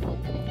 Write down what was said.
Bye.